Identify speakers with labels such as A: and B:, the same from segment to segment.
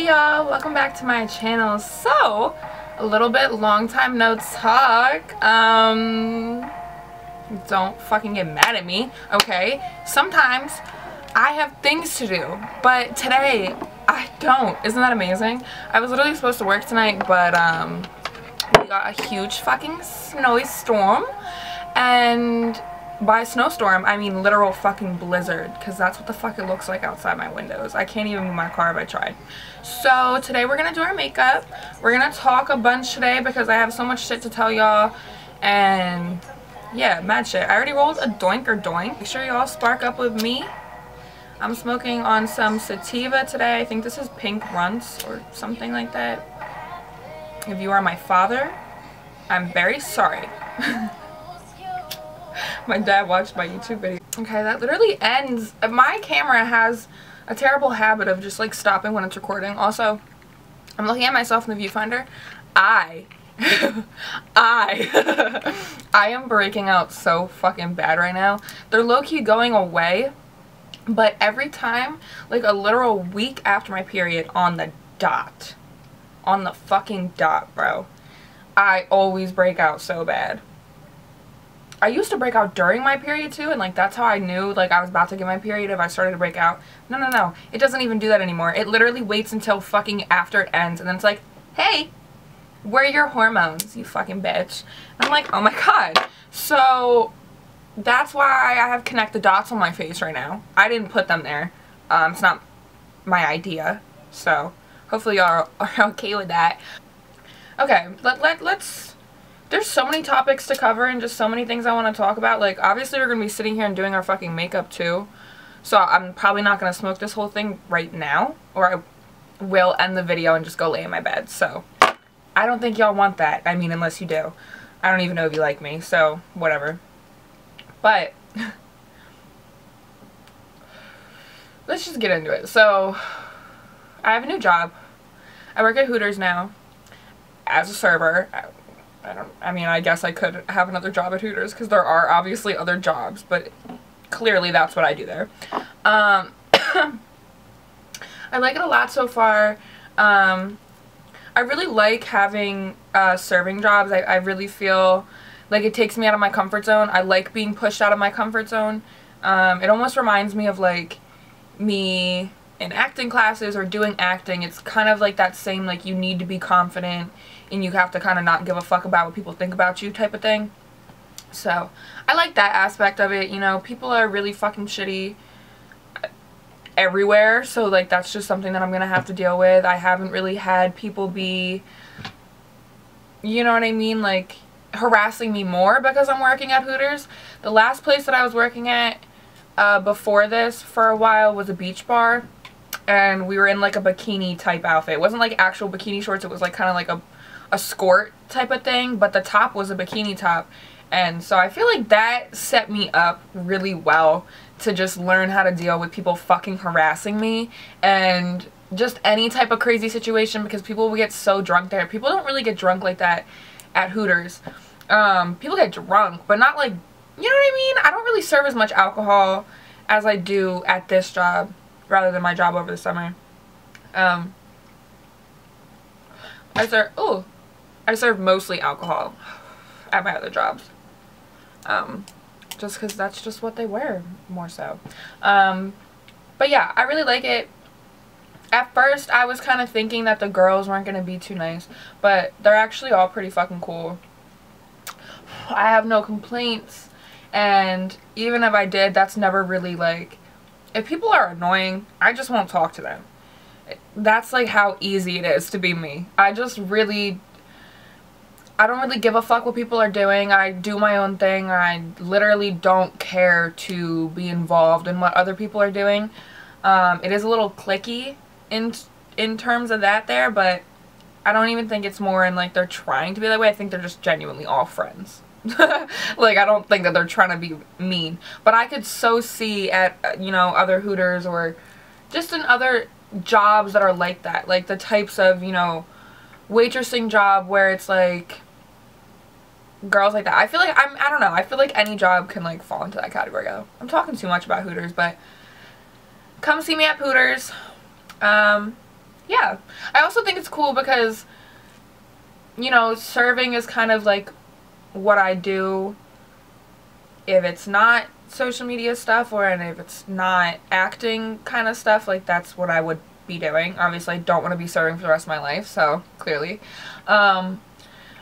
A: Hey y'all, welcome back to my channel. So, a little bit long time no talk. Um, don't fucking get mad at me, okay? Sometimes I have things to do, but today I don't. Isn't that amazing? I was literally supposed to work tonight, but um, we got a huge fucking snowy storm and by snowstorm, I mean literal fucking blizzard because that's what the fuck it looks like outside my windows. I can't even move my car if I tried. So today we're going to do our makeup. We're going to talk a bunch today because I have so much shit to tell y'all and yeah, mad shit. I already rolled a doink or doink. Make sure y'all spark up with me. I'm smoking on some sativa today. I think this is pink Runtz or something like that. If you are my father, I'm very sorry. my dad watched my YouTube video. Okay, that literally ends. My camera has a terrible habit of just like stopping when it's recording. Also, I'm looking at myself in the viewfinder. I, I, I am breaking out so fucking bad right now. They're low-key going away, but every time, like a literal week after my period on the dot, on the fucking dot, bro, I always break out so bad. I used to break out during my period too and like that's how I knew like I was about to get my period if I started to break out. No, no, no. It doesn't even do that anymore. It literally waits until fucking after it ends and then it's like, hey, where are your hormones, you fucking bitch? And I'm like, oh my god. So that's why I have connect the dots on my face right now. I didn't put them there. Um, it's not my idea. So hopefully y'all are okay with that. Okay, let, let, let's there's so many topics to cover and just so many things I want to talk about. Like, obviously we're going to be sitting here and doing our fucking makeup too. So I'm probably not going to smoke this whole thing right now. Or I will end the video and just go lay in my bed. So I don't think y'all want that. I mean, unless you do. I don't even know if you like me. So whatever. But let's just get into it. So I have a new job. I work at Hooters now as a server. I don't, I mean, I guess I could have another job at Hooters because there are obviously other jobs, but clearly that's what I do there. Um, I like it a lot so far. Um, I really like having uh, serving jobs. I, I really feel like it takes me out of my comfort zone. I like being pushed out of my comfort zone. Um, it almost reminds me of like me in acting classes or doing acting. It's kind of like that same like you need to be confident and you have to kind of not give a fuck about what people think about you type of thing. So, I like that aspect of it. You know, people are really fucking shitty everywhere. So, like, that's just something that I'm going to have to deal with. I haven't really had people be, you know what I mean? Like, harassing me more because I'm working at Hooters. The last place that I was working at uh, before this for a while was a beach bar. And we were in, like, a bikini type outfit. It wasn't, like, actual bikini shorts. It was, like, kind of like a a skirt type of thing, but the top was a bikini top. And so I feel like that set me up really well to just learn how to deal with people fucking harassing me and just any type of crazy situation because people will get so drunk there. People don't really get drunk like that at Hooters. Um, people get drunk, but not like, you know what I mean? I don't really serve as much alcohol as I do at this job rather than my job over the summer. Um, I serve, oh, I serve mostly alcohol at my other jobs. Um, just because that's just what they wear more so. Um, but yeah, I really like it. At first, I was kind of thinking that the girls weren't going to be too nice, but they're actually all pretty fucking cool. I have no complaints, and even if I did, that's never really like, if people are annoying, I just won't talk to them. That's like how easy it is to be me. I just really I don't really give a fuck what people are doing. I do my own thing. I literally don't care to be involved in what other people are doing. Um, it is a little clicky in in terms of that there, but I don't even think it's more in like they're trying to be that way. I think they're just genuinely all friends. like I don't think that they're trying to be mean. But I could so see at uh, you know other Hooters or just in other jobs that are like that. Like the types of, you know, waitressing job where it's like girls like that. I feel like I'm I don't know. I feel like any job can like fall into that category though. I'm talking too much about Hooters, but come see me at Hooters. Um yeah. I also think it's cool because, you know, serving is kind of like what I do if it's not social media stuff or and if it's not acting kind of stuff, like that's what I would be doing. Obviously, I don't want to be serving for the rest of my life, so clearly. Um,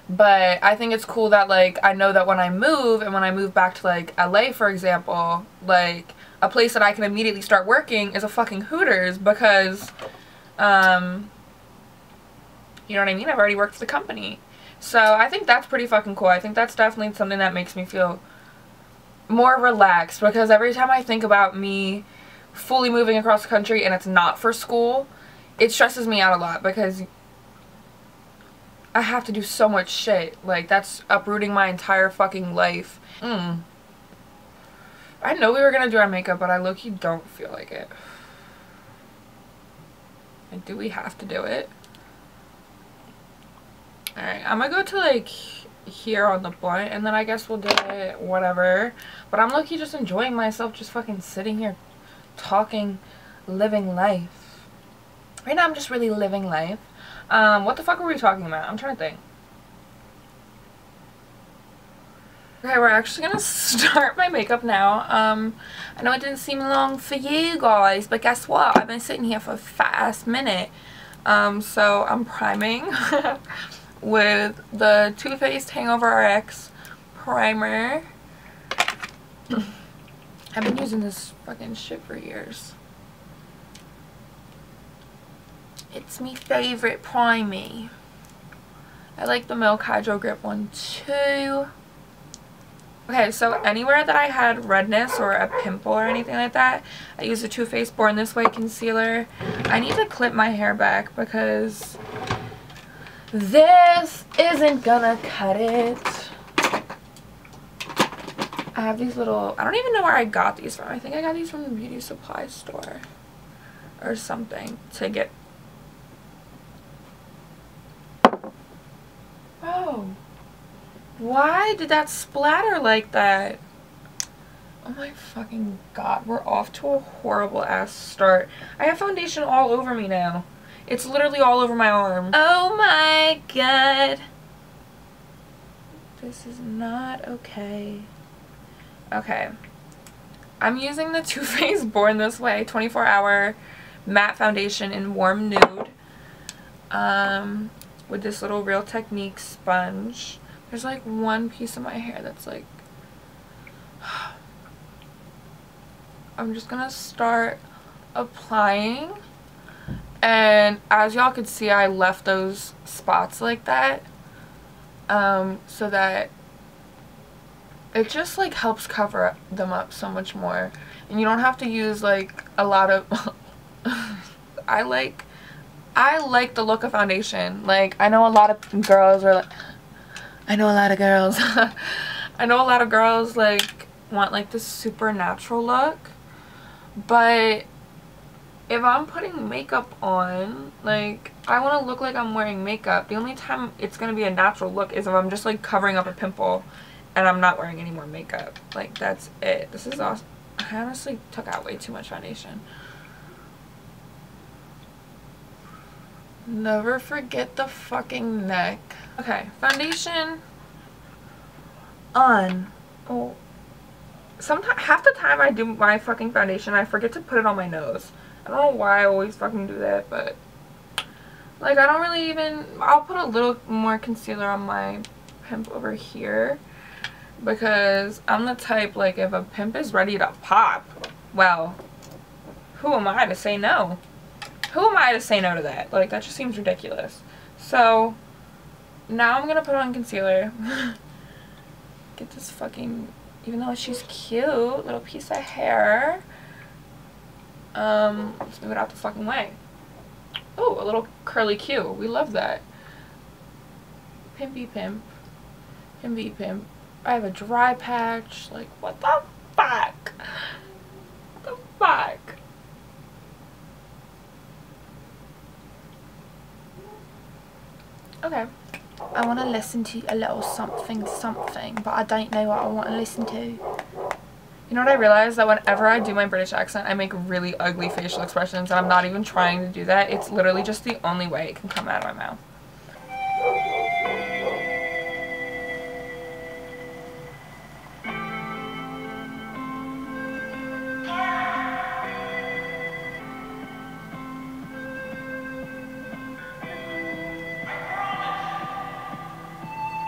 A: but I think it's cool that like I know that when I move and when I move back to like LA for example, like a place that I can immediately start working is a fucking Hooters because um you know what I mean? I've already worked for the company. So I think that's pretty fucking cool. I think that's definitely something that makes me feel more relaxed because every time I think about me fully moving across the country and it's not for school, it stresses me out a lot because I have to do so much shit. Like, that's uprooting my entire fucking life. Mm. I know we were gonna do our makeup, but I low-key don't feel like it. Do we have to do it? Alright, I'm gonna go to, like, here on the blunt, and then I guess we'll do it, whatever. But I'm low-key just enjoying myself, just fucking sitting here talking, living life. Right now I'm just really living life. Um, what the fuck were we talking about? I'm trying to think. Okay, we're actually gonna start my makeup now. Um, I know it didn't seem long for you guys, but guess what? I've been sitting here for a fast minute. Um, so I'm priming with the Too Faced Hangover RX primer. I've been using this fucking shit for years. It's my favorite primer. I like the Milk Hydro Grip one too. Okay, so anywhere that I had redness or a pimple or anything like that, I use the Too Faced Born This Way concealer. I need to clip my hair back because this isn't gonna cut it. I have these little, I don't even know where I got these from. I think I got these from the beauty supply store or something to get. Oh, why did that splatter like that? Oh my fucking god, we're off to a horrible ass start. I have foundation all over me now. It's literally all over my arm. Oh my god. This is not okay. Okay. I'm using the Too Faced Born This Way 24 Hour Matte Foundation in Warm Nude. Um, with this little Real Technique sponge. There's like one piece of my hair that's like... I'm just gonna start applying. And as y'all could see, I left those spots like that. Um, so that it just like helps cover them up so much more. And you don't have to use like a lot of I like I like the look of foundation. Like I know a lot of girls are like I know a lot of girls. I know a lot of girls like want like this super natural look. But if I'm putting makeup on like I want to look like I'm wearing makeup the only time it's gonna be a natural look is if I'm just like covering up a pimple and I'm not wearing any more makeup. Like, that's it. This is awesome. I honestly took out way too much foundation. Never forget the fucking neck. Okay, foundation on. Oh, sometimes half the time I do my fucking foundation, I forget to put it on my nose. I don't know why I always fucking do that, but like I don't really even. I'll put a little more concealer on my pimp over here because I'm the type like if a pimp is ready to pop well who am I to say no? Who am I to say no to that? Like that just seems ridiculous. So now I'm gonna put on concealer. Get this fucking even though she's cute little piece of hair um let's move it out the fucking way oh a little curly Q we love that pimpy pimp pimpy pimp I have a dry patch. Like, what the fuck? What the fuck? Okay. I want to listen to a little something something, but I don't know what I want to listen to. You know what I realized? That whenever I do my British accent, I make really ugly facial expressions, and I'm not even trying to do that. It's literally just the only way it can come out of my mouth.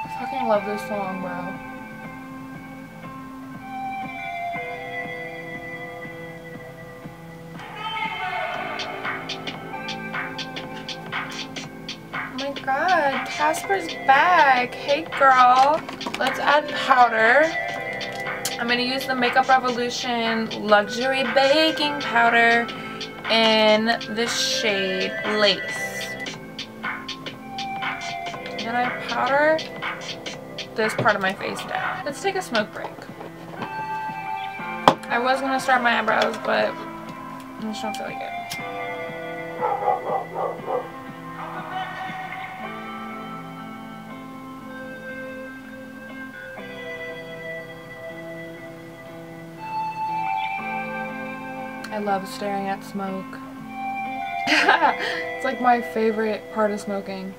A: I fucking love this song, bro. Casper's back. Hey girl, let's add powder. I'm going to use the Makeup Revolution Luxury Baking Powder in the shade Lace. And I powder this part of my face down. Let's take a smoke break. I was going to start my eyebrows, but I just don't feel like it. Love staring at smoke. it's like my favorite part of smoking.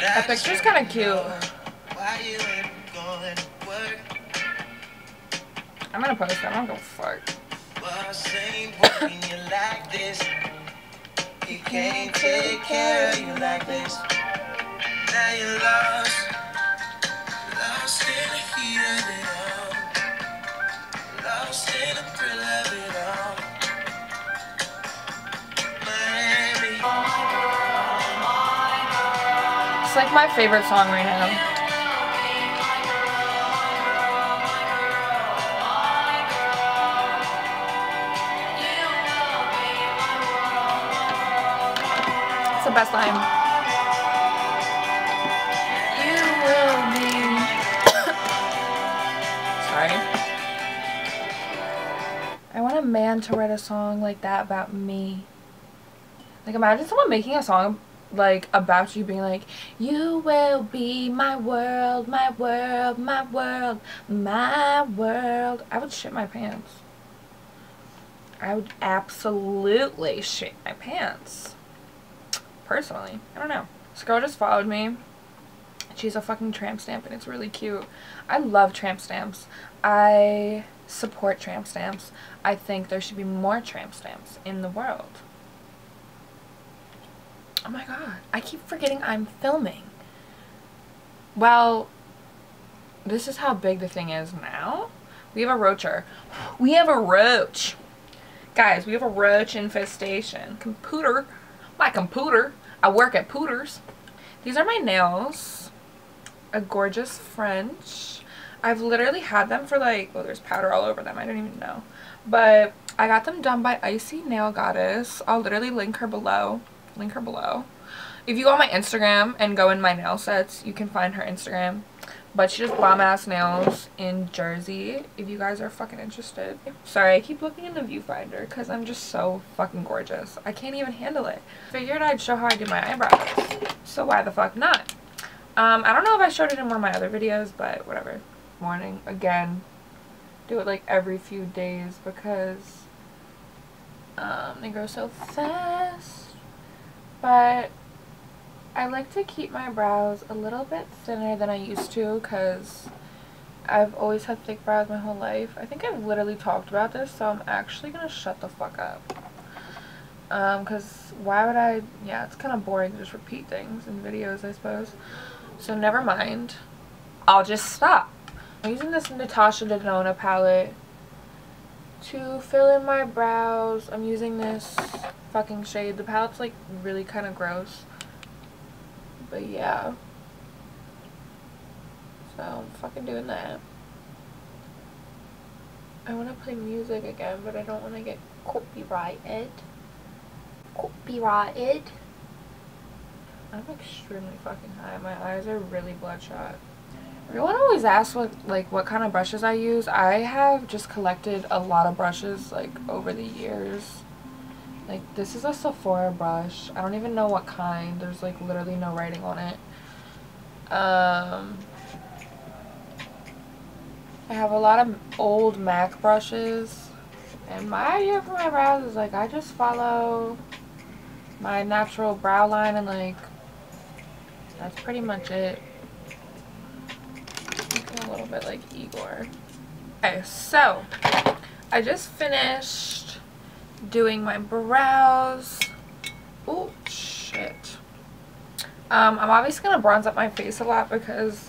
A: That picture's kind of cute. I'm gonna post it. I don't give a fuck like this. He can't take care of you like this. Now you're lost, lost in the heat of it all, lost in the thrill of it all. Miami. It's like my favorite song right now. Best line. You will be. Sorry. I want a man to write a song like that about me. Like imagine someone making a song like about you being like you will be my world my world my world my world I would shit my pants I would absolutely shit my pants personally. I don't know. This girl just followed me. She's a fucking tramp stamp and it's really cute. I love tramp stamps. I support tramp stamps. I think there should be more tramp stamps in the world. Oh my god. I keep forgetting I'm filming. Well, this is how big the thing is now. We have a roacher. We have a roach. Guys, we have a roach infestation. Computer my computer. I work at Pooters. These are my nails. A gorgeous French. I've literally had them for like, oh, there's powder all over them. I don't even know. But I got them done by Icy Nail Goddess. I'll literally link her below. Link her below. If you go on my Instagram and go in my nail sets, you can find her Instagram. But she does bomb ass nails in Jersey if you guys are fucking interested. Sorry, I keep looking in the viewfinder because I'm just so fucking gorgeous. I can't even handle it. Figured I'd show how I do my eyebrows. So why the fuck not? Um, I don't know if I showed it in one of my other videos, but whatever. Morning, again. Do it like every few days because um, they grow so fast. But I like to keep my brows a little bit thinner than I used to because I've always had thick brows my whole life. I think I've literally talked about this, so I'm actually going to shut the fuck up. Um, because why would I, yeah, it's kind of boring to just repeat things in videos, I suppose. So never mind. I'll just stop. I'm using this Natasha Denona palette to fill in my brows. I'm using this fucking shade. The palette's like really kind of gross. But yeah. So I'm fucking doing that. I want to play music again, but I don't want to get copyrighted. Copyrighted. I'm extremely fucking high. My eyes are really bloodshot. Everyone always asks what like what kind of brushes I use. I have just collected a lot of brushes like over the years. Like this is a Sephora brush. I don't even know what kind. There's like literally no writing on it. Um I have a lot of old MAC brushes. And my idea for my brows is like I just follow my natural brow line and like that's pretty much it a little bit like Igor. Okay, so I just finished doing my brows. Oh, shit. Um, I'm obviously going to bronze up my face a lot because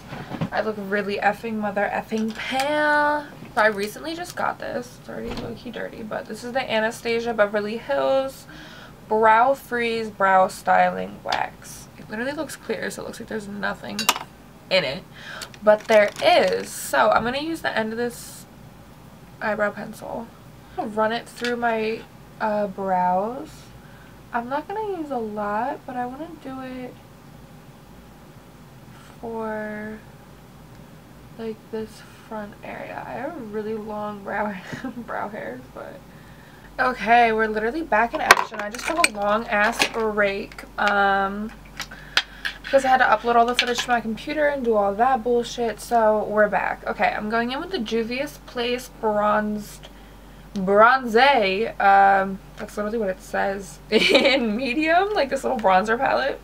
A: I look really effing mother effing pale. So I recently just got this. It's already low-key dirty, but this is the Anastasia Beverly Hills Brow Freeze Brow Styling Wax. It literally looks clear, so it looks like there's nothing in it. But there is. So I'm going to use the end of this eyebrow pencil. run it through my uh, brows. I'm not going to use a lot, but I want to do it for like this front area. I have really long brow brow hairs, but okay, we're literally back in action. I just took a long ass break. Um, because I had to upload all the footage to my computer and do all that bullshit. So we're back. Okay, I'm going in with the Juvia's Place Bronzed Bronze. Um, that's literally what it says in medium, like this little bronzer palette.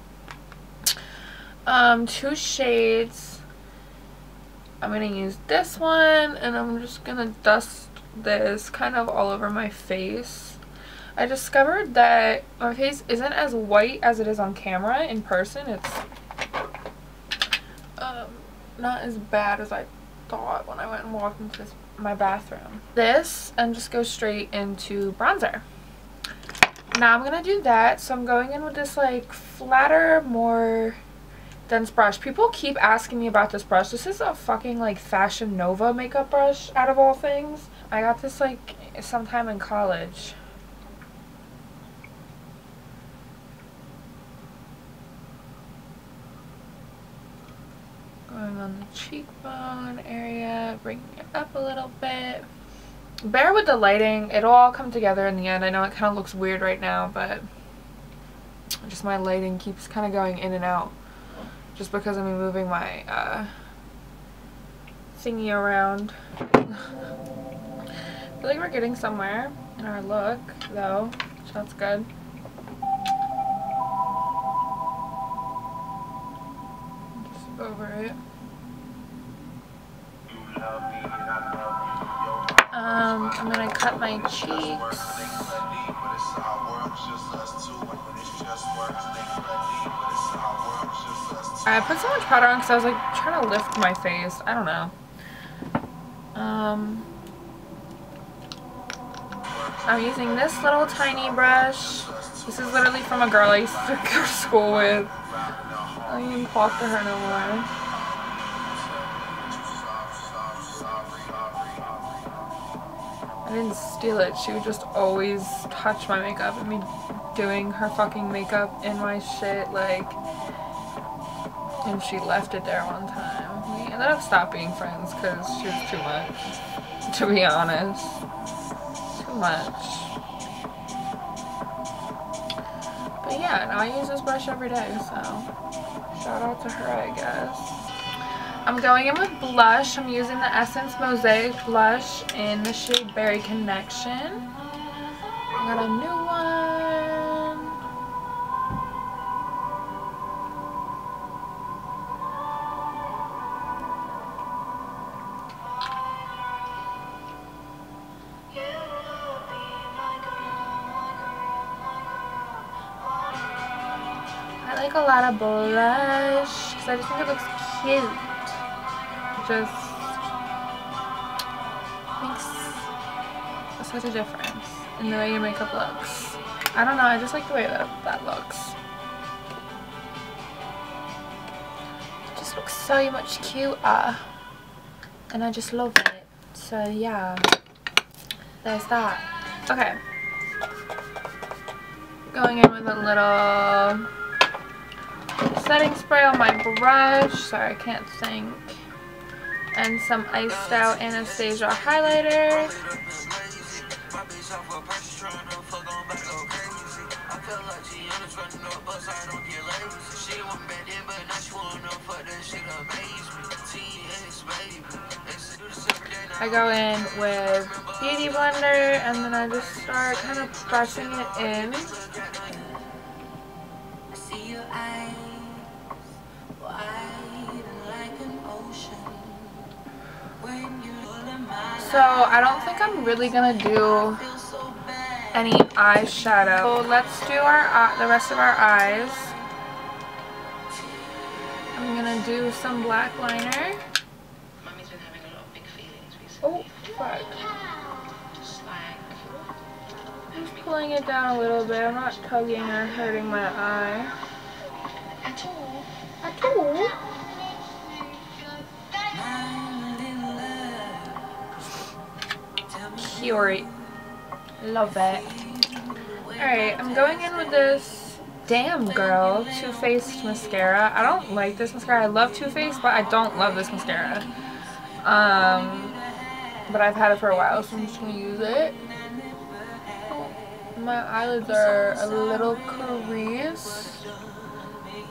A: Um, two shades. I'm to use this one and I'm just to dust this kind of all over my face. I discovered that my face isn't as white as it is on camera. In person, it's um, not as bad as I thought when I went and walked into this, my bathroom. This, and just go straight into bronzer. Now I'm going to do that. So I'm going in with this like flatter, more dense brush. People keep asking me about this brush. This is a fucking like Fashion Nova makeup brush out of all things. I got this like sometime in college. Going on the cheekbone area, bringing it up a little bit. Bear with the lighting. It'll all come together in the end. I know it kind of looks weird right now, but just my lighting keeps kind of going in and out. Just because I'm moving my uh, thingy around. I feel like we're getting somewhere in our look, though. So that's good. Cheeks. I put so much powder on because I was like trying to lift my face. I don't know. Um, I'm using this little tiny brush. This is literally from a girl I used to go to school with. I don't even talk to her no more. Didn't steal it. She would just always touch my makeup and be doing her fucking makeup in my shit, like, and she left it there one time. We ended up stopping being friends because she was too much, to be honest. Too much. But yeah, now I use this brush every day, so Shout out to her, I guess. I'm going in with blush. I'm using the Essence Mosaic blush in the shade Berry Connection. I got a new one. I like a lot of blush because I just think it looks cute. Just makes such a difference in the way your makeup looks. I don't know, I just like the way that, that looks. It just looks so much cuter. And I just love it. So yeah, there's that. Okay. Going in with a little setting spray on my brush. Sorry, I can't think. And some iced out Anastasia highlighter. I go in with Beauty Blender and then I just start kind of pressing it in. So I don't think I'm really gonna do any eyeshadow. So let's do our uh, the rest of our eyes. I'm gonna do some black liner. Oh, fuck. Just pulling it down a little bit. I'm not tugging or hurting my eye. At all. At all. Cute. Love it. Alright, I'm going in with this Damn Girl Too Faced mascara. I don't like this mascara. I love Too Faced, but I don't love this mascara. Um, but I've had it for a while, so I'm just going to use it. My eyelids are a little creased.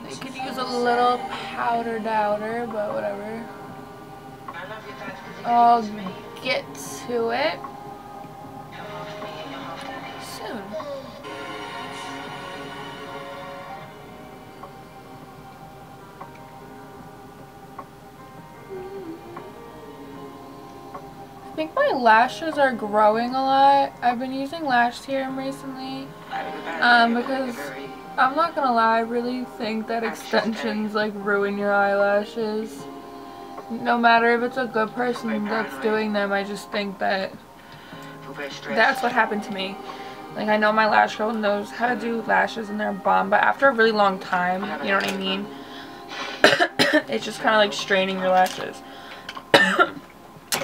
A: They could use a little powder dowder, but whatever. I'll get to it I think my lashes are growing a lot. I've been using lash serum recently um, because I'm not gonna lie, I really think that extensions like ruin your eyelashes. No matter if it's a good person that's doing them, I just think that that's what happened to me. Like I know my lash girl knows how to do lashes and they're bomb, but after a really long time, you know what I mean? it's just kind of like straining your lashes.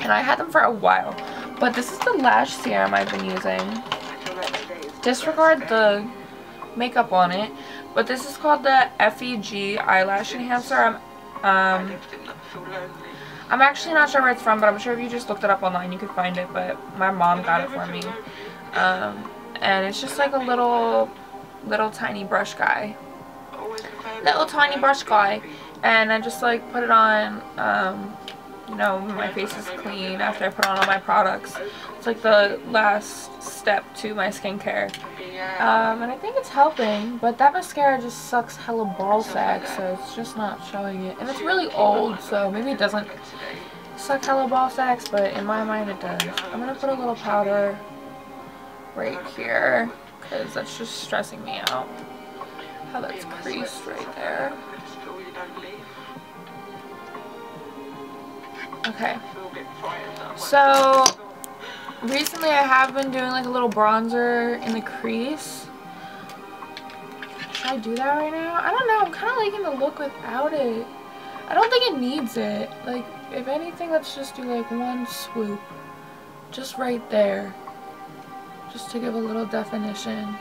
A: and I had them for a while. But this is the lash serum I've been using. Disregard the makeup on it. But this is called the FEG Eyelash Enhancer. I'm, um, I'm actually not sure where it's from, but I'm sure if you just looked it up online you could find it. But my mom got it for me. Um, and it's just like a little, little tiny brush guy. Little tiny brush guy. And I just like put it on, um, you know, my face is clean after I put on all my products. It's like the last step to my skincare. Um, and I think it's helping, but that mascara just sucks hella ball sack, so it's just not showing it. And it's really old, so maybe it doesn't suck hella ball sacks, but in my mind it does. I'm going to put a little powder right here, because that's just stressing me out. How that's creased right there. Okay. So, recently I have been doing like a little bronzer in the crease. Should I do that right now? I don't know. I'm kind of liking the look without it. I don't think it needs it. Like, if anything, let's just do like one swoop. Just right there. Just to give a little definition.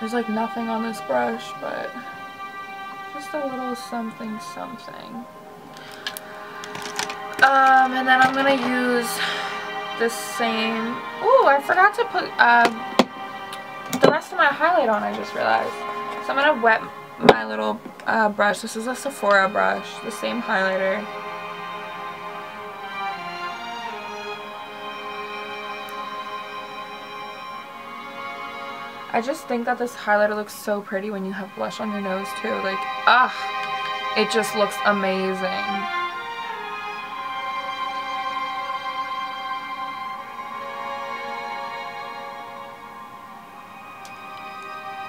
A: There's like nothing on this brush, but just a little something something. Um, and then I'm gonna use the same. Ooh, I forgot to put uh, the rest of my highlight on. I just realized. So I'm gonna wet my little uh, brush. This is a Sephora brush, the same highlighter. I just think that this highlighter looks so pretty when you have blush on your nose too. Like, ah, it just looks amazing.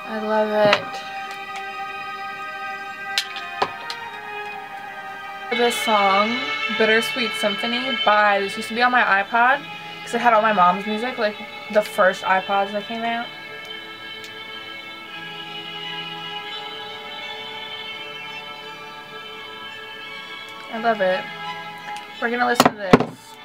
A: I love it. This song, Bittersweet Symphony by, this used to be on my iPod because it had all my mom's music, like the first iPods that came out. I love it. We're going to listen to this.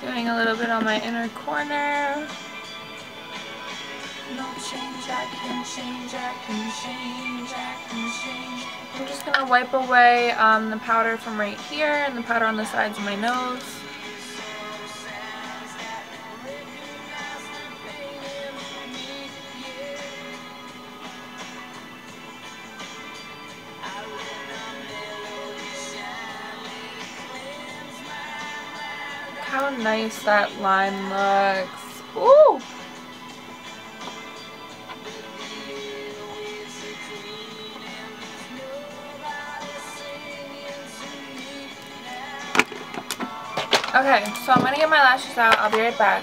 A: Doing a little bit on my inner corner. I'm just going to wipe away um, the powder from right here and the powder on the sides of my nose. how nice that line looks. Ooh! Okay, so I'm gonna get my lashes out. I'll be right back.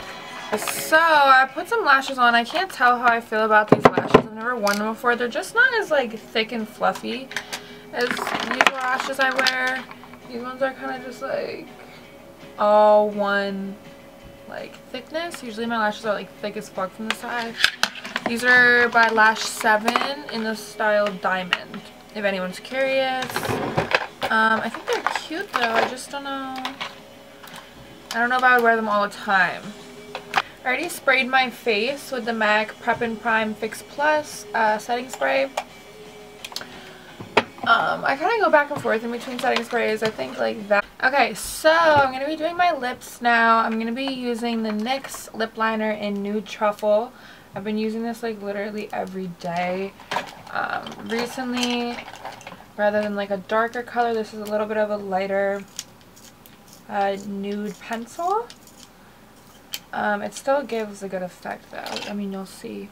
A: So, I put some lashes on. I can't tell how I feel about these lashes. I've never worn them before. They're just not as, like, thick and fluffy as these lashes I wear. These ones are kind of just, like, all one, like, thickness. Usually my lashes are, like, thick as fuck from the side. These are by Lash 7 in the style Diamond, if anyone's curious. Um, I think they're cute, though. I just don't know. I don't know if I would wear them all the time. I already sprayed my face with the MAC Prep and Prime Fix Plus uh, setting spray. Um, I kind of go back and forth in between setting sprays. I think like that. Okay, so I'm going to be doing my lips now. I'm going to be using the NYX lip liner in Nude Truffle. I've been using this like literally every day. Um, recently, rather than like a darker color, this is a little bit of a lighter uh, nude pencil. Um, it still gives a good effect though. I mean, you'll see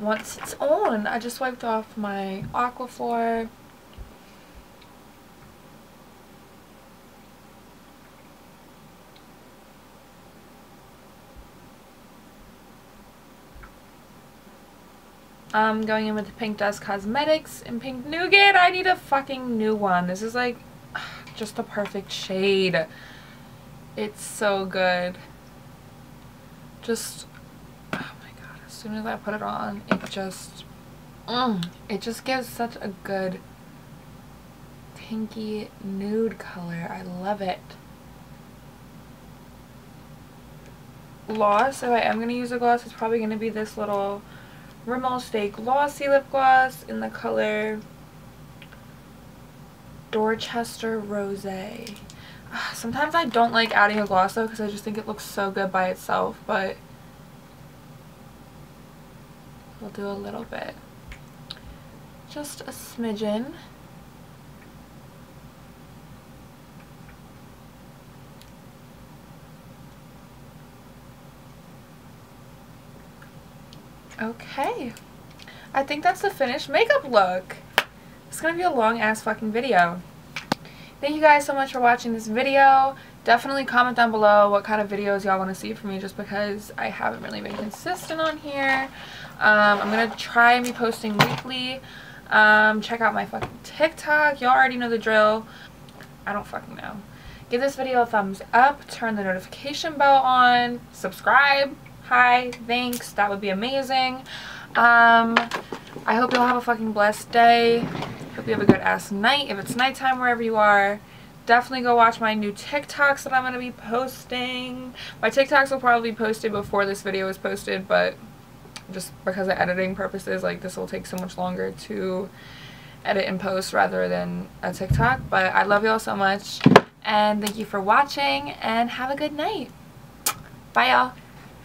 A: once it's on. I just wiped off my Aquaphor. I'm going in with the Pink Dust Cosmetics and Pink Nougat. I need a fucking new one. This is like just the perfect shade. It's so good. Just, oh my god, as soon as I put it on, it just, mm, it just gives such a good pinky nude color. I love it. Gloss, if I am going to use a gloss, it's probably going to be this little Rimmel Stay Glossy Lip Gloss in the color Dorchester Rose. Sometimes I don't like adding a gloss though because I just think it looks so good by itself, but we'll do a little bit. Just a smidgen. Okay. I think that's the finished makeup look. It's gonna be a long ass fucking video. Thank you guys so much for watching this video. Definitely comment down below what kind of videos y'all want to see from me just because I haven't really been consistent on here. Um, I'm going to try and be posting weekly. Um, check out my fucking TikTok. Y'all already know the drill. I don't fucking know. Give this video a thumbs up. Turn the notification bell on. Subscribe. Hi. Thanks. That would be amazing. Um, I hope you'll have a fucking blessed day. Hope you have a good ass night. If it's nighttime wherever you are, definitely go watch my new TikToks that I'm going to be posting. My TikToks will probably be posted before this video is posted, but just because of editing purposes, like this will take so much longer to edit and post rather than a TikTok. But I love y'all so much, and thank you for watching, and have a good night. Bye, y'all.